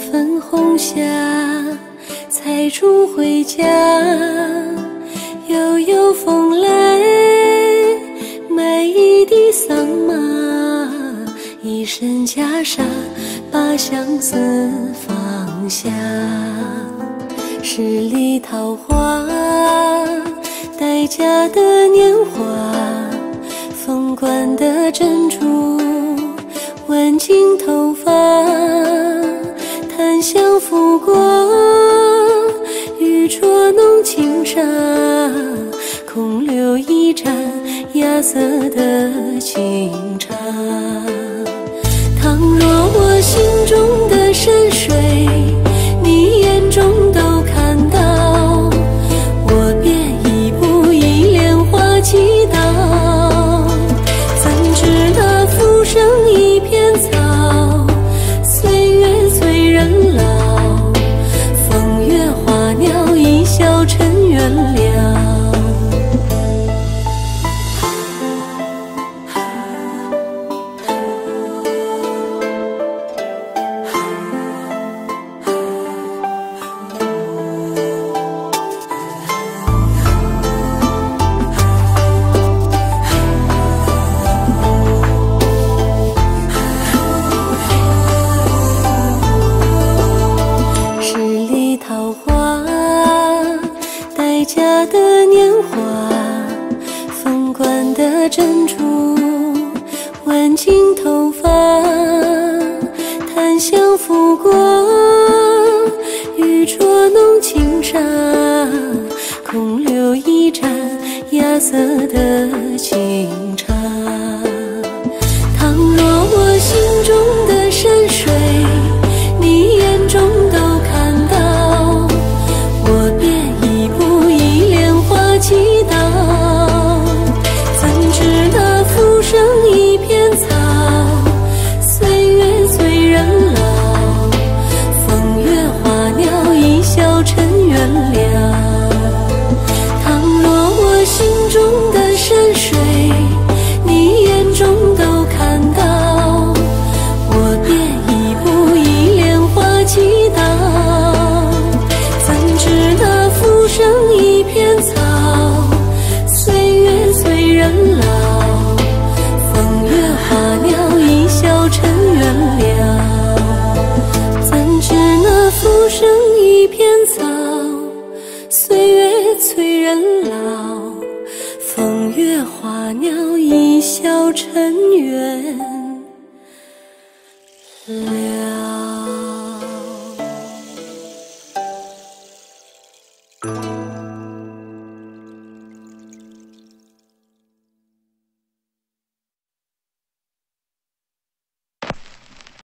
粉红霞，采竹回家。悠悠风来，买一地桑麻，一身袈裟，把相思放下。十里桃花，待嫁的年华。凤冠的珍珠，挽进头空留一盏芽色的清茶。家的年华，凤冠的珍珠，挽进头发，檀香拂过，玉镯弄轻纱，空留一盏芽色的清茶。一片草，岁月催人老，风月花鸟一笑尘缘了。